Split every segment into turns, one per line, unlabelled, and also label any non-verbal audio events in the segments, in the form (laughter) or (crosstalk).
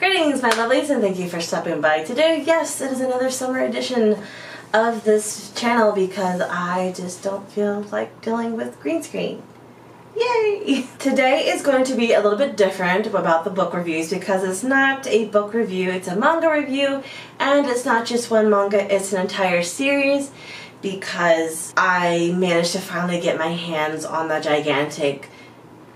Greetings, my lovelies, and thank you for stopping by today. Yes, it is another summer edition of this channel because I just don't feel like dealing with green screen. Yay! (laughs) Today is going to be a little bit different about the book reviews because it's not a book review, it's a manga review, and it's not just one manga, it's an entire series because I managed to finally get my hands on the gigantic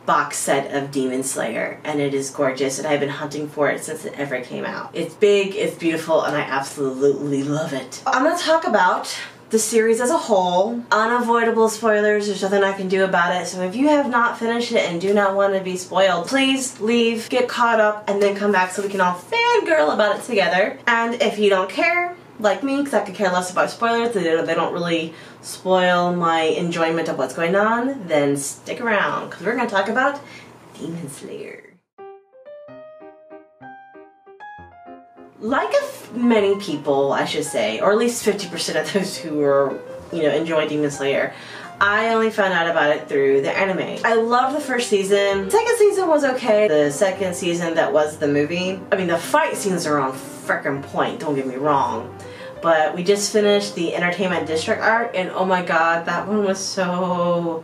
box set of Demon Slayer and it is gorgeous and I've been hunting for it since it ever came out. It's big, it's beautiful, and I absolutely love it. I'm to talk about the series as a whole. Unavoidable spoilers, there's nothing I can do about it. So if you have not finished it and do not want to be spoiled, please leave, get caught up, and then come back so we can all fangirl about it together. And if you don't care, like me, because I could care less about spoilers, they don't really spoil my enjoyment of what's going on, then stick around, because we're going to talk about Demon Slayer. Like many people, I should say, or at least 50% of those who are, you know, enjoy Demon Slayer, I only found out about it through the anime. I loved the first season. Second season was okay. The second season that was the movie, I mean the fight scenes are on freaking point, don't get me wrong. But we just finished the Entertainment District arc and oh my god, that one was so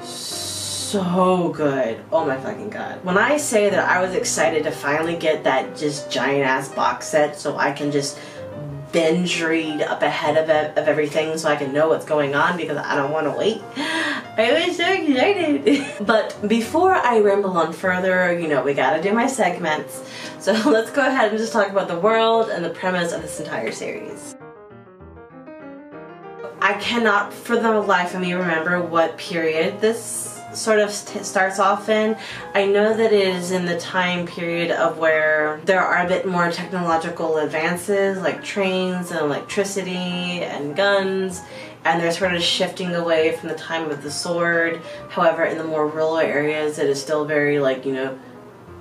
so good. Oh my fucking god. When I say that I was excited to finally get that just giant ass box set so I can just binge read up ahead of, it, of everything so I can know what's going on because I don't want to wait. (laughs) I was so excited. (laughs) but before I ramble on further, you know, we gotta do my segments. (laughs) So let's go ahead and just talk about the world and the premise of this entire series. I cannot for the life of me remember what period this sort of starts off in. I know that it is in the time period of where there are a bit more technological advances like trains and electricity and guns and they're sort of shifting away from the time of the sword. However, in the more rural areas it is still very like, you know,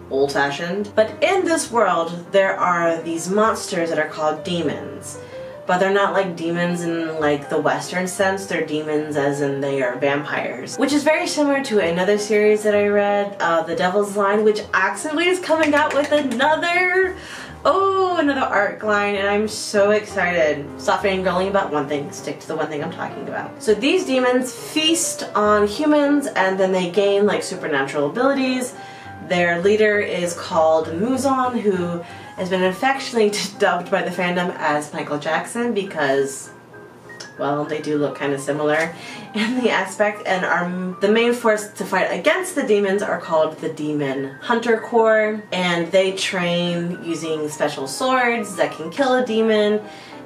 old-fashioned. But in this world, there are these monsters that are called demons but they're not like demons in like the western sense. They're demons as in they are vampires. Which is very similar to another series that i read uh, the devil's line which actually is coming out with another oh another arc line and i'm so excited. Stop fangirling about one thing. Stick to the one thing i'm talking about. So these demons feast on humans and then they gain like supernatural abilities. Their leader is called Muzan, who has been affectionately (laughs) dubbed by the fandom as Michael Jackson because, well, they do look kind of similar (laughs) in the aspect. And our the main force to fight against the demons are called the Demon Hunter Corps, and they train using special swords that can kill a demon.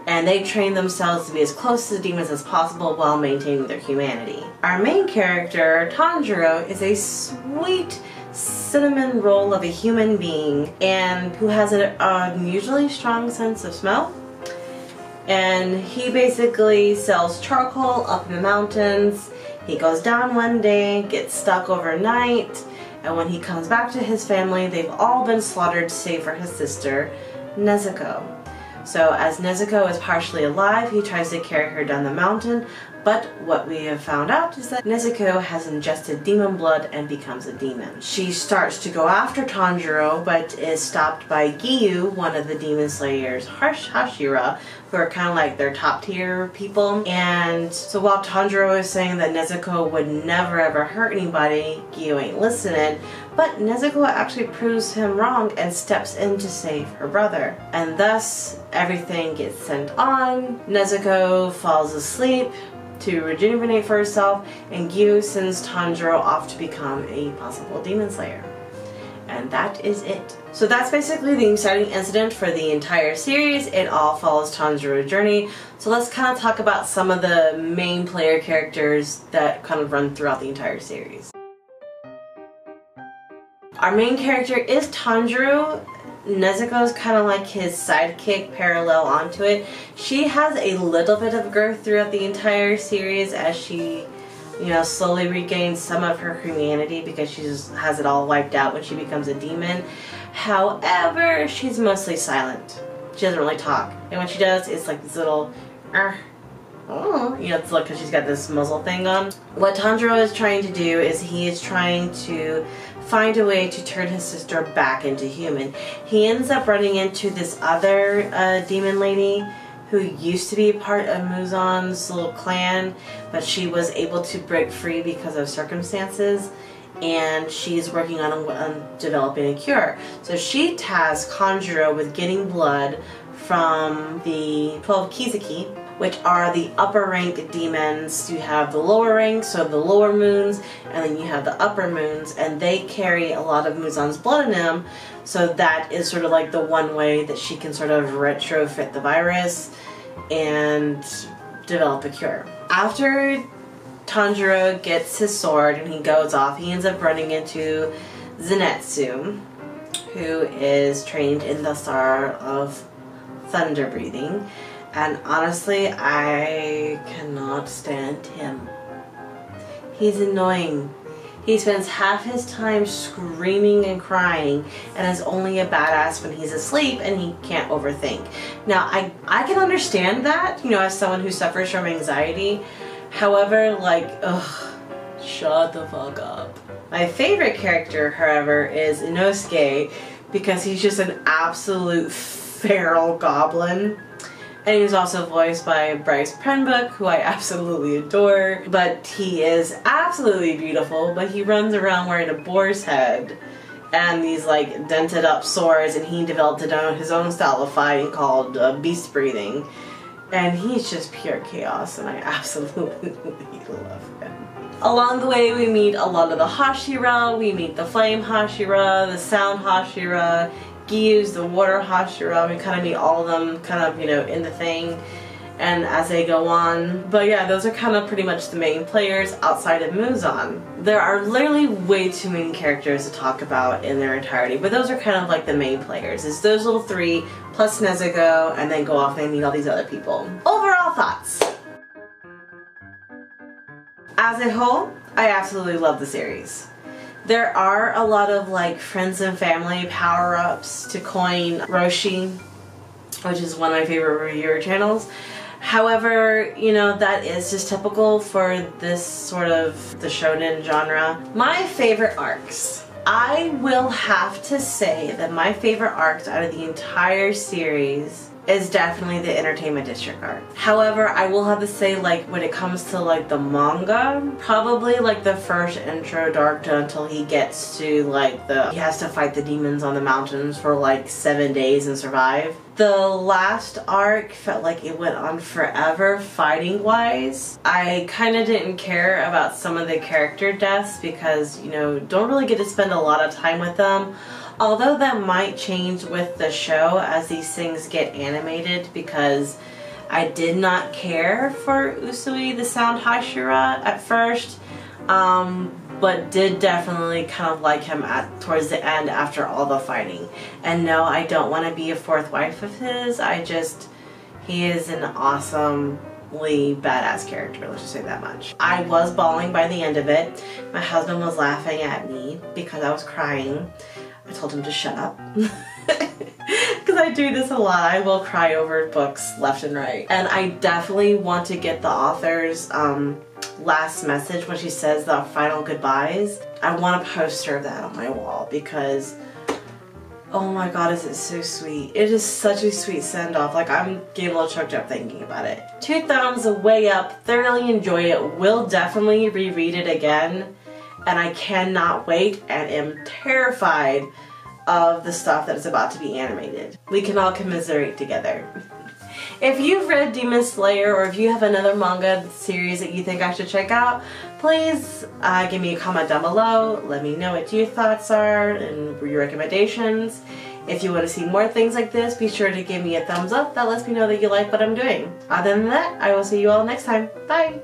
And they train themselves to be as close to the demons as possible while maintaining their humanity. Our main character, Tanjiro, is a sweet cinnamon roll of a human being and who has an unusually strong sense of smell. And he basically sells charcoal up in the mountains. He goes down one day, gets stuck overnight, and when he comes back to his family, they've all been slaughtered save for his sister, Nezuko. So as Nezuko is partially alive, he tries to carry her down the mountain, but what we have found out is that Nezuko has ingested demon blood and becomes a demon. She starts to go after Tanjiro, but is stopped by Giyu, one of the demon slayers, Harsh Hashira, who are kind of like their top tier people. And so while Tanjiro is saying that Nezuko would never ever hurt anybody, Giyu ain't listening, but Nezuko actually proves him wrong and steps in to save her brother. And thus, everything gets sent on. Nezuko falls asleep, to rejuvenate for herself, and Giyu sends Tanjiro off to become a possible demon slayer. And that is it. So that's basically the exciting incident for the entire series. It all follows Tanjiro's journey. So let's kind of talk about some of the main player characters that kind of run throughout the entire series. Our main character is Tanjiro Nezuko is kind of like his sidekick parallel onto it. She has a little bit of growth throughout the entire series as she, you know, slowly regains some of her humanity because she just has it all wiped out when she becomes a demon. However, she's mostly silent. She doesn't really talk. And when she does, it's like this little, uh, oh, you know, it's like because she's got this muzzle thing on. What Tanjiro is trying to do is he is trying to find a way to turn his sister back into human. He ends up running into this other uh, demon lady who used to be part of Muzan's little clan, but she was able to break free because of circumstances and she's working on, on developing a cure. So she tasks Tanjiro with getting blood from the 12 Kizuki, which are the upper rank demons. You have the lower rank, so the lower moons, and then you have the upper moons, and they carry a lot of Muzan's blood in them. So that is sort of like the one way that she can sort of retrofit the virus and develop a cure. After Tanjiro gets his sword and he goes off, he ends up running into Zenitsu, who is trained in the Star of Thunder Breathing. And honestly, I cannot stand him. He's annoying. He spends half his time screaming and crying and is only a badass when he's asleep and he can't overthink. Now, I, I can understand that, you know, as someone who suffers from anxiety. However, like, ugh, shut the fuck up. My favorite character, however, is Inosuke because he's just an absolute (laughs) feral goblin. And he was also voiced by Bryce Papenbrook, who I absolutely adore. But he is absolutely beautiful, but he runs around wearing a boar's head and these like dented up swords and he developed his own style of fighting called uh, beast breathing and he's just pure chaos and I (laughs) absolutely love him. Along the way we meet a lot of the Hashira, we meet the Flame Hashira, the Sound Hashira, Giyu's, the Water Hashira, we kind of meet all of them kind of, you know, in the thing and as they go on. But yeah, those are kind of pretty much the main players outside of Muzan. There are literally way too many characters to talk about in their entirety, but those are kind of like the main players. It's those little three, plus Nezuko, and then go off and meet all these other people. Overall thoughts. As a whole, I absolutely love the series. There are a lot of like friends and family power-ups to coin Roshi, which is one of my favorite reviewer channels. However, you know, that is just typical for this sort of the shonen genre. My favorite arcs. I will have to say that my favorite arcs out of the entire series is definitely the entertainment district arc. However, I will have to say like when it comes to like the manga, probably like the first intro arc until he gets to like the, he has to fight the demons on the mountains for like seven days and survive. The last arc felt like it went on forever fighting wise. I kind of didn't care about some of the character deaths because, you know, don't really get to spend a lot of time with them. Although that might change with the show as these things get animated because I did not care for Uzui the Sound Hashira at first, um, but did definitely kind of like him at towards the end after all the fighting. And no, I don't want to be a fourth wife of his. I just, he is an awesomely badass character, let's just say that much. I was bawling by the end of it. My husband was laughing at me because I was crying. I told him to shut up. (laughs) Because I do this a lot. I will cry over books left and right. And I definitely want to get the author's um, last message when she says the final goodbyes. I want a poster of that on my wall because oh my god is it so sweet. It is such a sweet send off. Like I'm getting a little choked up thinking about it. Two thumbs way up. Thoroughly enjoy it. Will definitely reread it again and I cannot wait and am terrified of the stuff that is about to be animated. We can all commiserate together. (laughs) If you've read Demon Slayer or if you have another manga series that you think I should check out, please uh, give me a comment down below. Let me know what your thoughts are and your recommendations. If you want to see more things like this, be sure to give me a thumbs up. That lets me know that you like what I'm doing. Other than that, I will see you all next time. Bye!